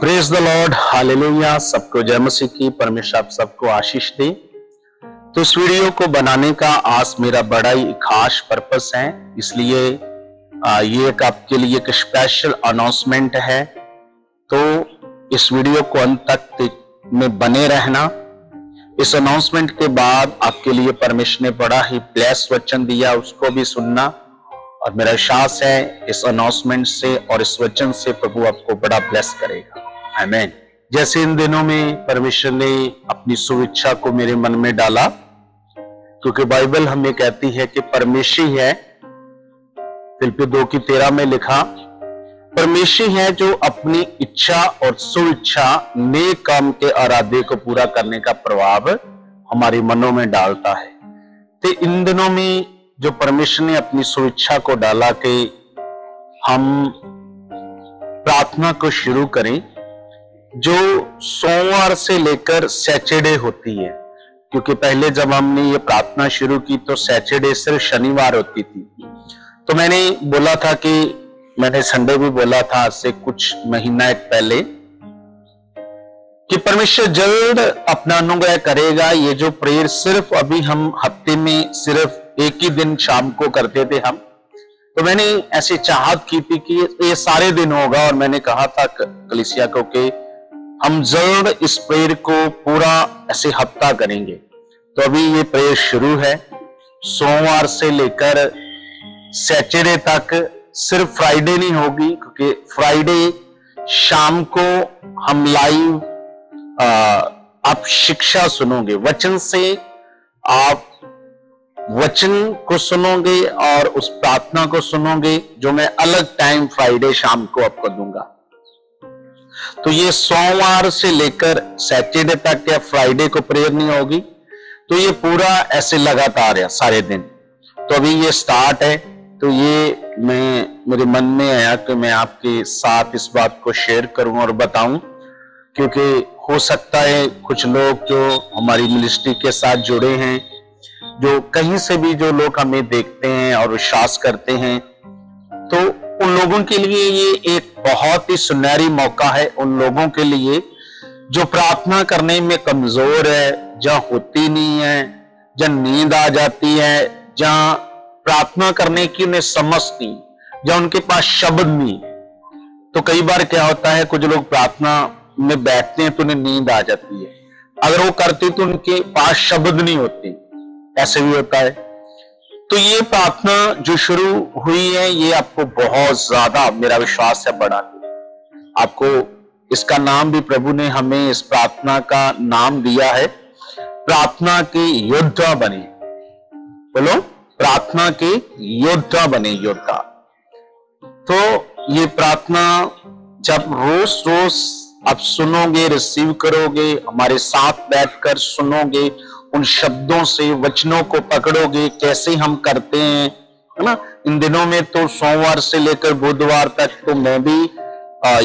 Praise the Lord hallelujah सबको जय मसीह की। परमेश्वर आप सबको आशीष दे। तो इस वीडियो को बनाने का आज मेरा बड़ा ही खास पर्पस है। इसलिए ये एक आपके लिए एक स्पेशल अनाउंसमेंट है। तो इस वीडियो को अंत तक में बने रहना। इस अनाउंसमेंट के बाद आपके लिए परमेश्वर ने बड़ा ही ब्लेस वचन दिया। उसको भी सुनना। और मेरा विश्वास है इस अनाउंसमेंट से और इस वचन से प्रभु आपको बड़ा ब्लेस करेगा। आमेन जैसे इन दिनों में परमेश्वर ने अपनी सुविच्छा को मेरे मन में डाला, क्योंकि बाइबल हमें कहती है कि परमेश्वर है फिलिपी दो की तेरह में लिखा, परमेश्वर है जो अपनी इच्छा और सुइच्छा नेक काम के आराध्य को पूरा करने का प्रभाव हमारे मनों में डालता है। तो इन दिनों में जो परमेश्वर ने अपनी सुइच्छा को डाला कि हम प्रार्थना को शुरू करें, जो सोमवार से लेकर सैटरडे होती है। क्योंकि पहले जब हमने ये प्रार्थना शुरू की तो सैटरडे सिर्फ़ शनिवार होती थी। तो मैंने बोला था कि, मैंने संडे भी बोला था आज से कुछ महीना पहले, कि परमेश्वर जल्द अपना अनुग्रह करेगा। ये जो प्रेयर सिर्फ़ अभी हम हफ़्ते में सिर्फ़ एक ही दिन शाम को करते थे हम। तो मैंने ऐसी चाहत की थी कि ये सारे दिन होगा और मैंने कहा था कलिसिया को कि हम ज़रूर इस प्रेयर को पूरा ऐसे हफ़्ता करेंगे। तो अभी ये प्रेयर शुरू है। सोमवार से लेकर सैटरडे तक सिर्फ़ फ्राइडे नहीं होगी, क्योंकि फ्राइडे शाम को हम लाइव आप शिक्षा सुनोगे। वचन से आप वचन को सुनोगे और उस प्रार्थना को सुनोगे, जो मैं अलग टाइम फ्राइडे शाम को आपको दूँगा। तो ये सोमवार से लेकर सैटरडे तक या फ्राइडे को प्रेयर नहीं होगी। तो ये पूरा ऐसे लगातार है, सारे दिन। तो अभी ये स्टार्ट है तो ये मैं, मेरे मन में आया कि मैं आपके साथ इस बात को शेयर करूँ और बताऊँ। क्योंकि हो सकता है कुछ लोग जो हमारी मिनिस्ट्री के साथ जुड़े हैं जो कहीं से भी जो लोग हमें देखते हैं और विश्वास करते हैं तो उन लोगों के लिए ये एक बहुत ही सुनहरी मौका है। उन लोगों के लिए जो प्रार्थना करने में कमज़ोर है, जहाँ होती नहीं है, जहाँ नींद आ जाती है, जहाँ प्रार्थना करने की उन्हें समझ नहीं, जहाँ उनके पास शब्द नहीं। तो कई बार क्या होता है, कुछ लोग प्रार्थना में बैठते हैं तो उन्हें नींद आ जाती है। अगर वो करते तो उनके पास शब्द नहीं होते। ऐसे भी होता है। तो ये प्रार्थना जो शुरू हुई है, ये आपको बहुत ज़्यादा मेरा विश्वास है बढ़ा आपको इसका नाम भी प्रभु ने हमें इस प्रार्थना का नाम दिया है। प्रार्थना के योद्धा बने। बोलो, प्रार्थना के योद्धा बने योद्धा। तो ये प्रार्थना जब रोज रोज आप सुनोगे, रिसीव करोगे, हमारे साथ बैठकर सुनोगे उन शब्दों से, वचनों को पकड़ोगे, कैसे हम करते हैं, है ना? इन दिनों में तो सोमवार से लेकर बुधवार तक तो मैं भी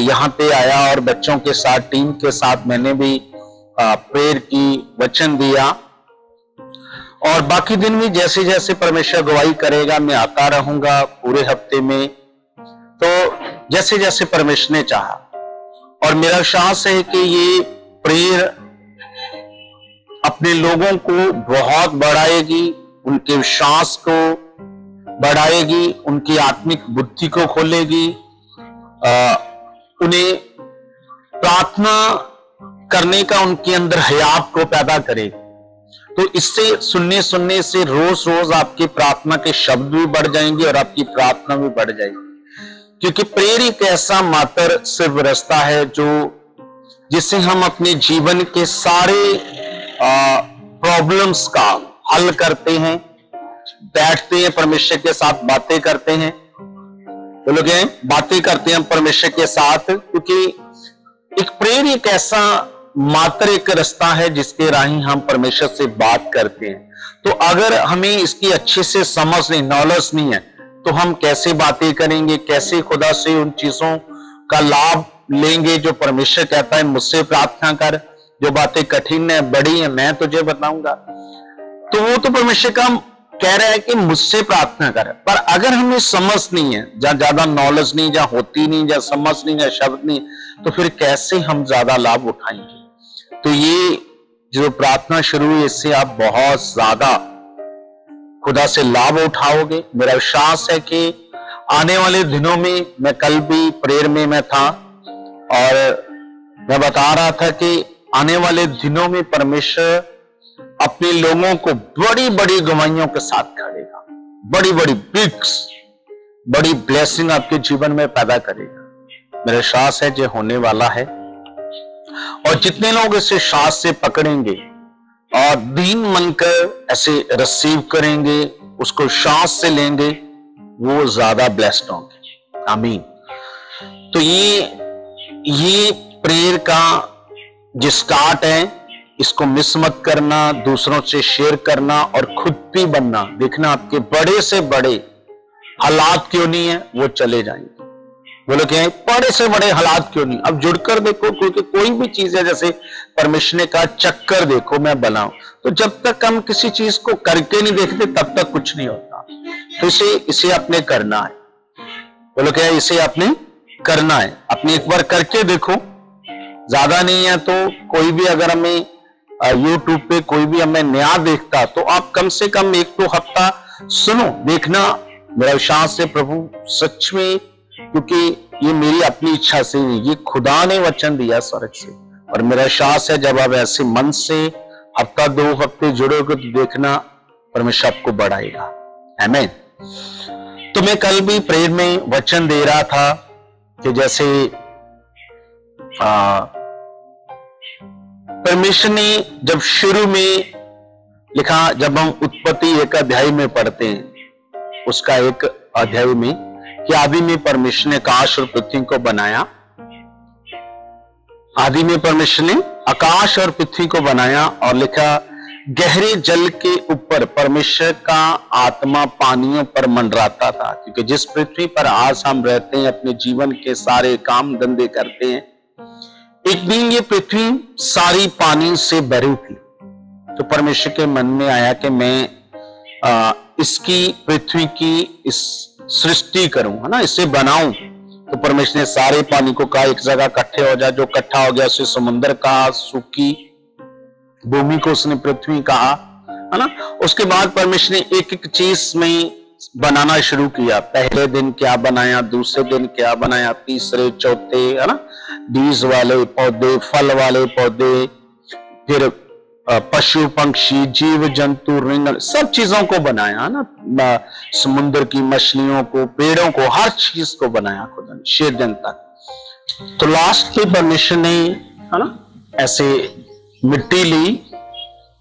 यहाँ पे आया और बच्चों के साथ, टीम के साथ मैंने भी प्रेयर की, वचन दिया। और बाकी दिन भी जैसे जैसे परमेश्वर गवाही करेगा, मैं आता रहूँगा पूरे हफ़्ते में। तो जैसे जैसे परमेश्वर ने चाहा। और मेरा विश्वास है कि ये प्रेयर अपने लोगों को बहुत बढ़ाएगी, उनके विश्वास को बढ़ाएगी, उनकी आत्मिक बुद्धि को खोलेगी। उन्हें प्रार्थना करने का उनके अंदर हयात को पैदा करेगी तो इससे सुनने सुनने से रोज रोज आपकी प्रार्थना के शब्द भी बढ़ जाएँगे और आपकी प्रार्थना भी बढ़ जाएगी। क्योंकि प्रेर एक ऐसा मात्र सिर्फ़ रास्ता है जो जिससे हम अपने जीवन के सारे प्रॉब्लम्स का हल करते हैं, बैठते हैं, परमेश्वर के साथ बातें करते हैं। बोलोगे बातें करते हैं परमेश्वर के साथ, क्योंकि एक प्रेर एक ऐसा मात्र एक रास्ता है जिसके राही हम परमेश्वर से बात करते हैं। तो अगर हमें इसकी अच्छे से समझ नहीं नॉलेज नहीं है तो हम कैसे बातें करेंगे, कैसे खुदा से उन चीज़ों का लाभ लेंगे जो परमेश्वर कहता है, मुझसे प्रार्थना कर। जो बातें कठिन है, बड़ी है, मैं तुझे बताऊँगा। तो वो तो परमेश्वर का कह रहा है कि मुझसे प्रार्थना कर। पर अगर हमें समझ नहीं है, जहाँ ज़्यादा नॉलेज नहीं, जहाँ होती नहीं, जहाँ समझ नहीं, जहाँ शब्द नहीं तो फिर कैसे हम ज़्यादा लाभ उठाएँगे? तो ये जो प्रार्थना शुरू हुई, इससे आप बहुत ज़्यादा खुदा से लाभ उठाओगे। मेरा विश्वास है कि आने वाले दिनों में मैं कल भी प्रेयर में मैं था, और मैं बता रहा था कि आने वाले दिनों में परमेश्वर अपने लोगों को बड़ी बड़ी गवाइयों के साथ खड़ेगा बड़ी बड़ी बिग्स बड़ी ब्लेसिंग आपके जीवन में पैदा करेगा। मेरा श्वास है, जो होने वाला है। और जितने लोग इसे श्वास से पकड़ेंगे और दीन मनकर ऐसे रिसीव करेंगे, उसको श्वास से लेंगे, वो ज़्यादा ब्लेस्ड होंगे। आमीन। तो ये ये प्रेयर का जो स्टार्ट है, इसको मिस मत करना, दूसरों से शेयर करना और खुद भी बनना, देखना आपके बड़े से बड़े हालात क्यों नहीं है, वो चले जाएँगे। बोलो क्या बड़े से बड़े हालात क्यों नहीं? अब जुड़कर देखो, क्योंकि कोई भी चीज़ है, जैसे परमेश्वर ने कहा, चक्कर देखो, मैं बनाऊँ। तो जब तक हम किसी चीज़ को करके नहीं देखते, तब तक कुछ नहीं होता। तो इसे इसे अपने करना है। बोलो क्या इसे अपने करना है। अपने एक बार करके देखो। ज़्यादा नहीं है तो कोई भी अगर हमें यूट्यूब पे कोई भी हमें नया देखता तो आप कम से कम एक दो हफ़्ता सुनो, देखना। मेरा विश्वास से प्रभु, सच में, क्योंकि ये मेरी अपनी इच्छा से नहीं, ये खुदा ने वचन दिया स्वर्ग से। और मेरा विश्वास है जब आप ऐसे मन से हफ़्ता, दो हफ़्ते जुड़ोगे तो देखना, परमेश्वर आपको बढ़ाएगा। एमेन तो मैं कल भी प्रेर में वचन दे रहा था कि जैसे परमेश्वर ने जब शुरू में लिखा, जब हम उत्पत्ति एक अध्याय में पढ़ते हैं, उसका एक अध्याय में कि आदि में परमेश्वर ने आकाश और पृथ्वी को बनाया। आदि में परमेश्वर ने आकाश और पृथ्वी को बनाया और लिखा, गहरे जल के ऊपर परमेश्वर का आत्मा पानियों पर मंडराता था, क्योंकि जिस पृथ्वी पर आज हम रहते हैं, अपने जीवन के सारे काम धंधे करते हैं एक दिन ये पृथ्वी सारी पानी से भरी थी तो परमेश्वर के मन में आया कि मैं आ, इसकी पृथ्वी की इस सृष्टि करूँ है ना? इसे बनाऊँ। तो परमेश्वर ने सारे पानी को कहा एक जगह इकट्ठे हो जाए जो इकट्ठा हो गया उसे समुद्र कहा सूखी भूमि को उसने पृथ्वी कहा है ना? उसके बाद परमेश्वर ने एक एक चीज़ में बनाना शुरू किया। पहले दिन क्या बनाया, दूसरे दिन क्या बनाया, तीसरे, चौथे, है ना? बीज वाले पौधे, फल वाले पौधे, फिर पशु, पक्षी, जीव, जंतु रिंगण सब चीज़ों को बनाया, है ना? समुद्र की मछलियों को, पेड़ों को, हर चीज़ को बनाया खुदा ने शेर दिन तक। तो लास्ट पे परमेश्वर ने, है ना, ऐसे मिट्टी ली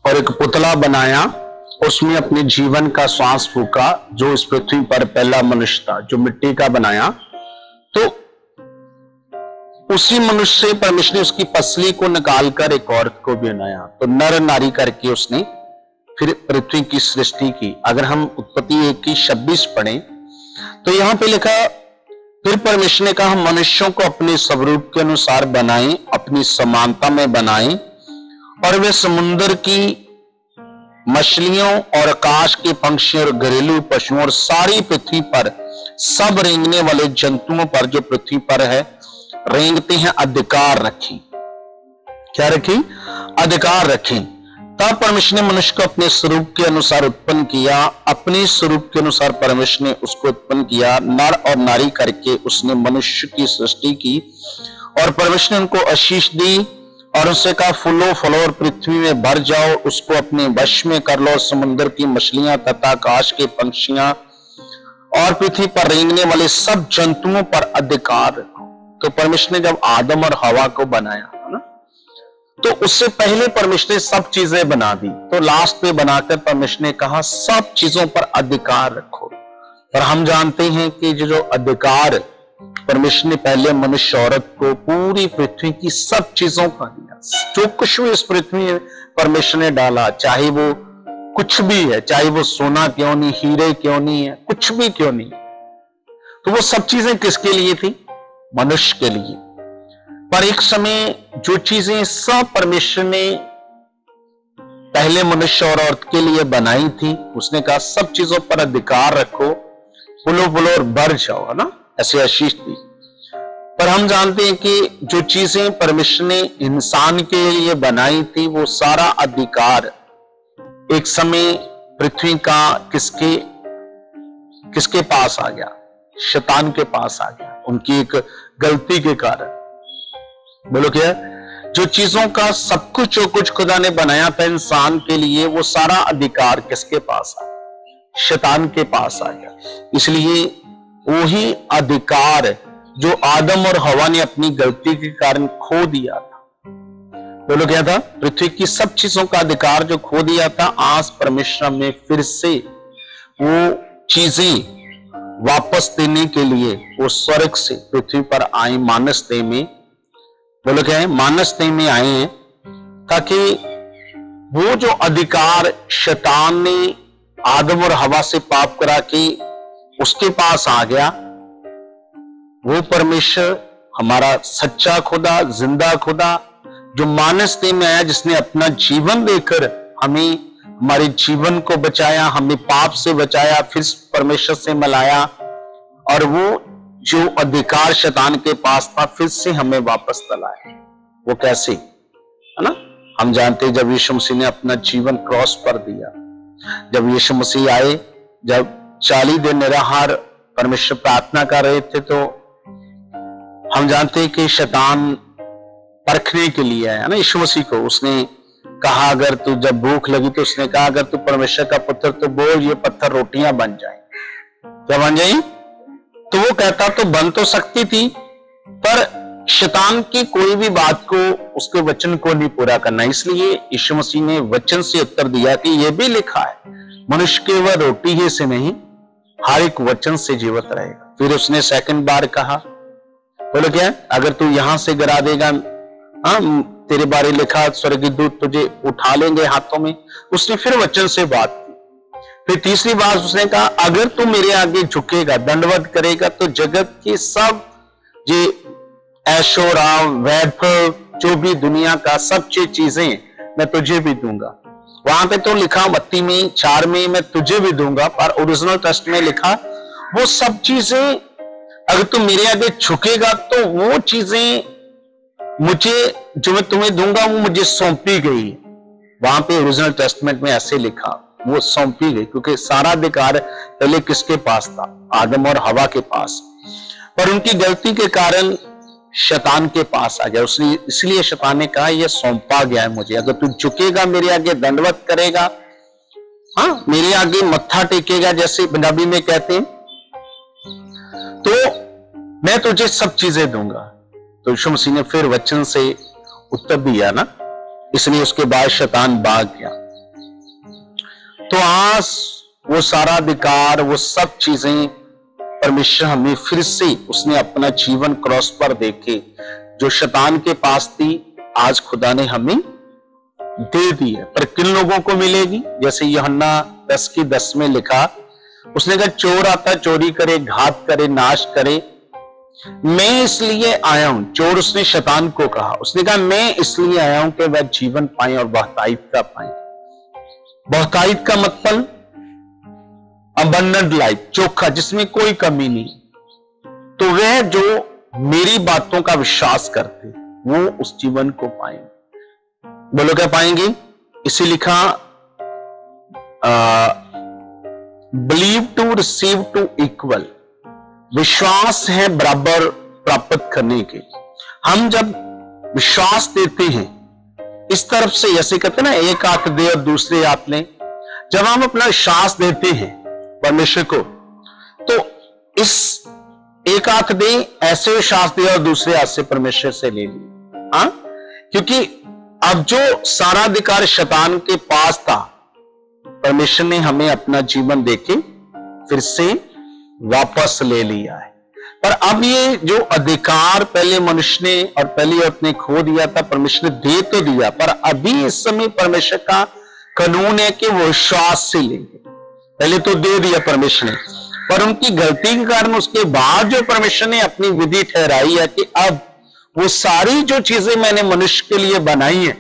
और एक पुतला बनाया। उसमें अपने जीवन का श्वास फूका, जो इस पृथ्वी पर पहला मनुष्य था, जो मिट्टी का बनाया। तो उसी मनुष्य से परमेश्वर ने उसकी पसली को निकालकर एक औरत को भी बनाया। तो नर नारी करके उसने फिर पृथ्वी की सृष्टि की। अगर हम उत्पत्ति एक की छब्बीस पढ़े तो यहाँ पे लिखा, फिर परमेश्वर ने कहा, मनुष्यों को अपने स्वरूप के अनुसार बनाए, अपनी समानता में बनाए, और वे समुन्द्र की मछलियों और आकाश के पंक्षियों और घरेलू पशुओं और सारी पृथ्वी पर, सब रेंगने वाले जंतुओं पर जो पृथ्वी पर है, रेंगते हैं, अधिकार रखें। क्या रखें? अधिकार रखें। तब परमेश्वर ने मनुष्य को अपने स्वरूप के अनुसार उत्पन्न किया, अपने स्वरूप के अनुसार परमेश्वर ने उसको उत्पन्न किया, नर और नारी करके उसने मनुष्य की सृष्टि की, और परमेश्वर ने उनको आशीष दी और उससे कहा, फूलो, फलो और पृथ्वी में भर जाओ, उसको अपने वश में कर लो समुद्र की मछलियाँ तथा आकाश के पंक्षियाँ और पृथ्वी पर रेंगने वाले सब जंतुओं पर अधिकार रखो। तो परमेश्वर ने जब आदम और हवा को बनाया ना तो उससे पहले परमेश्वर ने सब चीज़ें बना दी। तो लास्ट में बनाकर परमेश्वर ने कहा, सब चीज़ों पर अधिकार रखो। और हम जानते हैं कि जो जो अधिकार परमेश्वर ने पहले मनुष्य औरत को पूरी पृथ्वी की सब चीज़ों का दिया। जो कुछ भी इस पृथ्वी परमेश्वर ने डाला, चाहे वो कुछ भी है, चाहे वो सोना क्यों नहीं, हीरे क्यों नहीं है, कुछ भी क्यों नहीं। तो वो सब चीज़ें किसके लिए थी? मनुष्य के लिए। पर एक समय जो चीज़ें सब परमेश्वर ने पहले मनुष्य और औरत के लिए बनाई थी, उसने कहा, सब चीज़ों पर अधिकार रखो, फुलो पुलो और भर जाओ, है ना? ऐसे आशीष दी पर हम जानते हैं कि जो चीज़ें परमेश्वर ने इंसान के लिए बनाई थी, वो सारा अधिकार एक समय पृथ्वी का किसके किसके पास आ गया? शैतान के पास आ गया। उनकी एक गलती के कारण। बोलो क्या? जो चीज़ों का सब कुछ जो कुछ खुदा ने बनाया था इंसान के लिए, वो सारा अधिकार किसके पास आ शैतान के पास आ गया। इसलिए वही अधिकार जो आदम और हवा ने अपनी गलती के कारण खो दिया था। बोलो क्या था? पृथ्वी की सब चीज़ों का अधिकार जो खो दिया था, आज परमेश्वर में फिर से वो चीज़ें वापस देने के लिए, वो स्वर्ग से पृथ्वी पर आए, मानस दे में। बोलो क्या है? मानस दे में आए हैं, ताकि वो जो अधिकार शैतान ने आदम और हवा से पाप करा के उसके पास आ गया। वो परमेश्वर हमारा सच्चा खुदा, ज़िंदा खुदा, जो मानस दे में आया, जिसने अपना जीवन देकर हमें, हमारे जीवन को बचाया, हमें पाप से बचाया, फिर परमेश्वर से मिलाया, और वो जो अधिकार शैतान के पास था, फिर से हमें वापस तलाया वो कैसे? है ना? हम जानते हैं जब यीशु मसीह ने अपना जीवन क्रॉस पर दिया। जब यीशु मसीह आए, जब चालीस दिन निराहार परमेश्वर प्रार्थना कर रहे थे तो हम जानते हैं कि शैतान परखने के लिए आया ना यीशु मसीह को। उसने कहा, अगर तू जब भूख लगी तो उसने कहा, अगर तू परमेश्वर का पुत्र तो बोल, ये पत्थर रोटियाँ बन जाए। क्या बन जाए? तो वो कहता तो बन तो सकती थी, पर शैतान की कोई भी बात को, उसके वचन को नहीं पूरा करना। इसलिए यीशु मसीह ने वचन से उत्तर दिया कि यह भी लिखा है, मनुष्य के वह रोटी ही से नहीं हर एक वचन से जीवित रहेगा। फिर उसने सेकंड बार कहा, बोलो क्या, अगर तू यहाँ से गिरा देगा हाँ तेरे बारे लिखा स्वर्गीय दूत तुझे उठा लेंगे हाथों में। उसने फिर वचन से बात की। फिर तीसरी बार उसने कहा, अगर तू मेरे आगे झुकेगा, दंडवत करेगा तो जगत के सब ये ऐशोराम वैभव जो भी दुनिया का सब चीज़ें, मैं तुझे भी दूँगा। वहाँ पे तो लिखा बत्ती में चार में मैं तुझे भी दूँगा, पर ओरिजिनल टेस्ट में लिखा, वो सब चीज़ें, अगर तू मेरे आगे झुकेगा तो वो चीज़ें मुझे, जो मैं तुम्हें दूँगा, वो मुझे सौंपी गई। वहाँ पे ओरिजिनल टेस्टमेंट में ऐसे लिखा, वो सौंपी गई, क्योंकि सारा अधिकार पहले किसके पास था? आदम और हवा के पास। पर उनकी गलती के कारण शैतान के पास आ गया। उसने इसलिए शैतान ने कहा, यह सौंपा गया है मुझे। अगर तू झुकेगा, मेरे आगे दंडवत करेगा हाँ मेरे आगे मत्था टेकेगा, जैसे पंजाबी में कहते हैं तो मैं तुझे सब चीज़ें दूँगा। तो यीशु मसीह ने फिर वचन से उत्तर दिया ना? इसलिए उसके बाद शैतान भाग गया। तो आज वो सारा अधिकार, वो सब चीज़ें परमेश्वर हमें फिर से उसने अपना जीवन क्रॉस पर देखे, जो शतान के पास थी, आज खुदा ने हमें दे दी है। पर किन लोगों को मिलेगी? जैसे यहन्ना दस की दस में लिखा, उसने कहा, चोर आता, चोरी करे, घात करे, नाश करे। मैं इसलिए आया हूँ। चोर उसने शतान को कहा। उसने कहा, मैं इसलिए आया हूँ कि वह जीवन पाए और बहुतायत का पाए। बहुतायत का मतलब अबंडेंट लाइफ चोखा, जिसमें कोई कमी नहीं। तो वह जो मेरी बातों का विश्वास करते, वो उस जीवन को पाएँगे। बोलो, क्या पाएँगे? इसे लिखा believe to receive to equal विश्वास है बराबर प्राप्त करने के हम जब विश्वास देते हैं, इस तरफ़ से, जैसे कहते ना, एक हाथ दे और दूसरे हाथ ले। जब हम अपना विश्वास देते हैं परमेश्वर को। तो इस एक हाथ दे ऐसे विश्वास दिया और दूसरे हाथ से परमेश्वर से ले ली हाँ? क्योंकि अब जो सारा अधिकार शतान के पास था, परमेश्वर ने हमें अपना जीवन देके फिर से वापस ले लिया है। पर अब ये जो अधिकार पहले मनुष्य ने और पहली औरत ने खो दिया था, परमेश्वर ने दे तो दिया, पर अभी इस समय परमेश्वर का कानून है कि वो विश्वास से लेंगे। पहले तो दे दिया परमेश्वर ने पर उनकी गलती के कारण उसके बाद जो परमेश्वर ने अपनी विधि ठहराई है कि अब वो सारी जो चीज़ें मैंने मनुष्य के लिए बनाई है,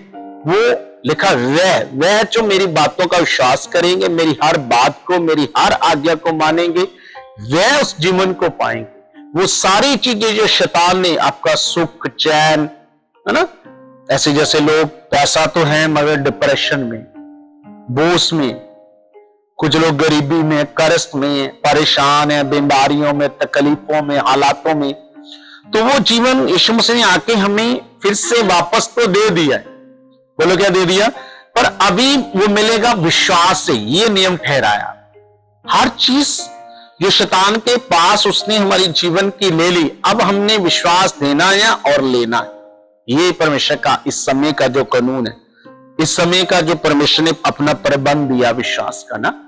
वो लिखा, वह वह जो मेरी बातों का विश्वास करेंगे, मेरी हर बात को, मेरी हर आज्ञा को मानेंगे, वह उस जीवन को पाएँगे। वो सारी चीज़ें जो शैतान ने, आपका सुख, चैन, है ना? ऐसे जैसे लोग, पैसा तो है, मगर डिप्रेशन में बोस में कुछ लोग गरीबी में कर्ज में, परेशान है, बीमारियों में, तकलीफों में, हालातों में। तो वो जीवन यीशु मसीह ने आके हमें फिर से वापस तो दे दिया है। बोलो क्या दे दिया? पर अभी वो मिलेगा विश्वास से, ये नियम ठहराया। हर चीज़ जो शैतान के पास उसने हमारी जीवन की ले ली, अब हमने विश्वास देना है और लेना है। ये परमेश्वर का इस समय का जो कानून है, इस समय का जो परमेश्वर ने अपना प्रबंध दिया विश्वास का ना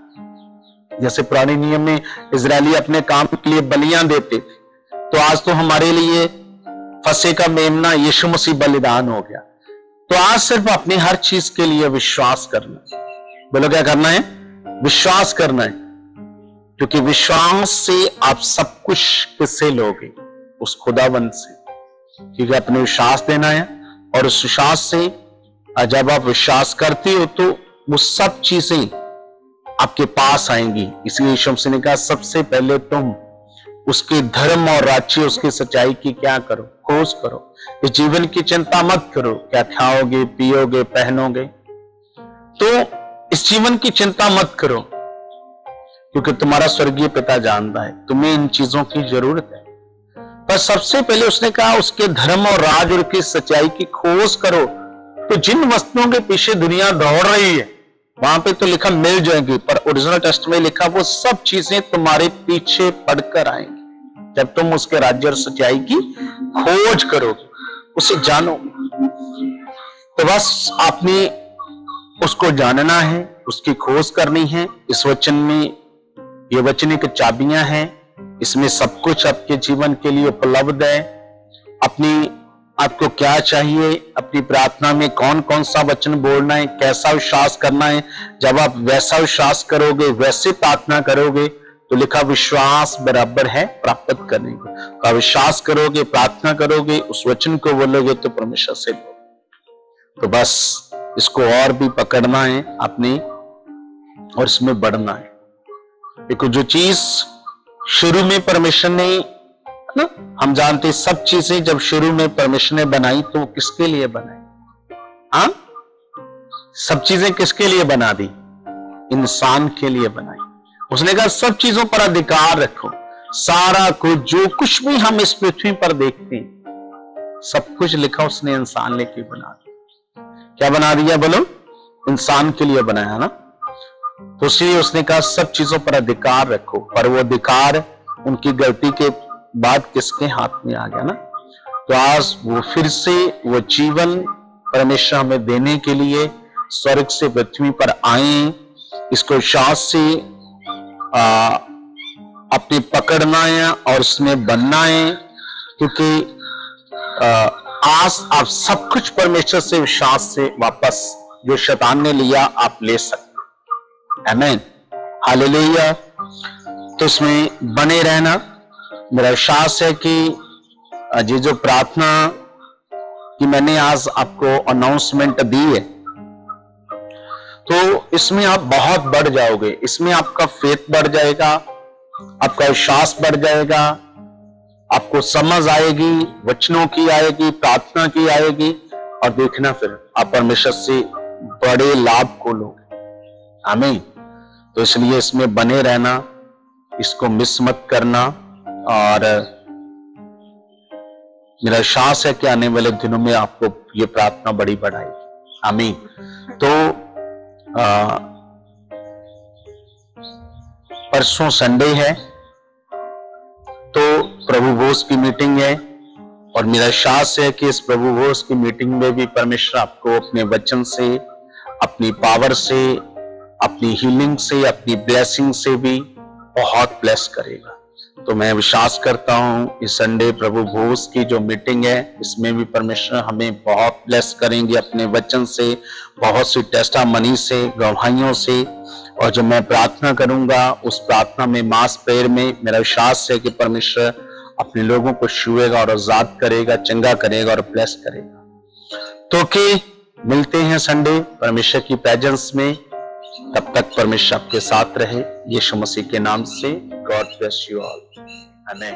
जैसे पुराने नियम में इसराइली अपने काम के लिए बलियाँ देते तो आज तो हमारे लिए फंसे का मेमना यीशु मसीह बलिदान हो गया। तो आज सिर्फ़ अपनी हर चीज़ के लिए विश्वास करना बोलो, क्या करना है? विश्वास करना है। क्योंकि विश्वास से आप सब कुछ किससे लोगे? उस खुदाबंद से। क्योंकि अपने विश्वास देना है और उस विश्वास से जब आप विश्वास करते हो तो वो सब चीज़ें आपके पास आएँगी। इसलिए शमसी ने कहा, सबसे पहले तुम उसके धर्म और राज्य, उसकी सच्चाई की क्या करो? खोज करो। इस जीवन की चिंता मत करो, क्या खाओगे, पियोगे, पहनोगे। तो इस जीवन की चिंता मत करो, क्योंकि तुम्हारा स्वर्गीय पिता जानता है। तुम्हें इन चीज़ों की ज़रूरत है। पर सबसे पहले उसने कहा, उसके धर्म और राज और की सच्चाई की खोज करो। तो जिन वस्तुओं के पीछे दुनिया दौड़ रही है वहाँ पे तो लिखा मिल जाएगी, पर ओरिजिनल टेस्ट में लिखा वो सब चीज़ें तुम्हारे पीछे पढ़कर आएँगी। जब तुम उसके राज्य और सच्चाई की खोज करो उसे जानो तो बस आपने उसको जानना है, उसकी खोज करनी है, इस वचन में ये वचनिक चाबियाँ हैं, इसमें सब कुछ आपके जीवन के लिए उपलब्ध है। अपनी आपको क्या चाहिए? अपनी प्रार्थना में कौन कौन सा वचन बोलना है? कैसा विश्वास करना है? जब आप वैसा विश्वास करोगे, वैसे प्रार्थना करोगे तो लिखा विश्वास बराबर है प्राप्त करने को। तो विश्वास करोगे, प्रार्थना करोगे, उस वचन को बोलोगे तो परमेश्वर से तो बस, इसको और भी पकड़ना है अपने, और इसमें बढ़ना है। देखो, जो चीज़ शुरू में परमेश्वर ने ना? हम जानते सब चीज़ें जब शुरू में परमेश्वर ने बनाई तो किसके लिए बनाई? हाँ? सब चीज़ें किसके लिए बना दी? इंसान के लिए बनाई। उसने कहा, सब चीज़ों पर अधिकार रखो। सारा कुछ, जो कुछ भी हम इस पृथ्वी पर देखते हैं, सब कुछ लिखा उसने इंसान लेके बना दिया? क्या बना दिया बोलो? इंसान के लिए बनाया ना? तो उसने कहा, सब चीज़ों पर अधिकार रखो। पर वो अधिकार उनकी गलती के बाद किसके हाथ में आ गया ना? तो आज वो फिर से वो जीवन परमेश्वर हमें देने के लिए स्वर्ग से पृथ्वी पर आए, इसको शास से अपने पकड़ना है और उसमें बनना है क्योंकि आज आप सब कुछ परमेश्वर से विश्वास से वापस जो शैतान ने लिया, आप ले सकते एमेन हालेलुया तो उसमें बने रहना। मेरा विश्वास है कि ये जो प्रार्थना कि मैंने आज आपको अनाउंसमेंट दी है तो इसमें आप बहुत बढ़ जाओगे। इसमें आपका फेथ बढ़ जाएगा, आपका विश्वास बढ़ जाएगा, आपको समझ आएगी, वचनों की आएगी, प्रार्थना की आएगी, और देखना फिर आप परमेश्वर से बड़े लाभ को लोगे। आमीन। तो इसलिए इसमें बने रहना, इसको मिस मत करना। और मेरा श्वास है कि आने वाले दिनों में आपको ये प्रार्थना बड़ी बढ़ाएगी। आमीन। तो परसों संडे है तो प्रभु भोज की मीटिंग है और मेरा श्वास है कि इस प्रभु भोज की मीटिंग में भी परमेश्वर आपको अपने वचन से, अपनी पावर से, अपनी हीलिंग से, अपनी ब्लेसिंग से भी बहुत ब्लेस करेगा। तो मैं विश्वास करता हूँ इस संडे प्रभु भोज की जो मीटिंग है, इसमें भी परमेश्वर हमें बहुत ब्लेस करेंगे अपने वचन से, बहुत सी टेस्टा मनी से, गवाहियों से। और जो मैं प्रार्थना करूँगा, उस प्रार्थना में मास प्रेयर में मेरा विश्वास है कि परमेश्वर अपने लोगों को छुएगा और आज़ाद करेगा, चंगा करेगा और ब्लेस करेगा। तो कि मिलते हैं संडे, परमेश्वर की प्रेजेंस में। तब तक परमेश्वर आपके साथ रहे। यीशु मसीह के नाम से God bless you all amen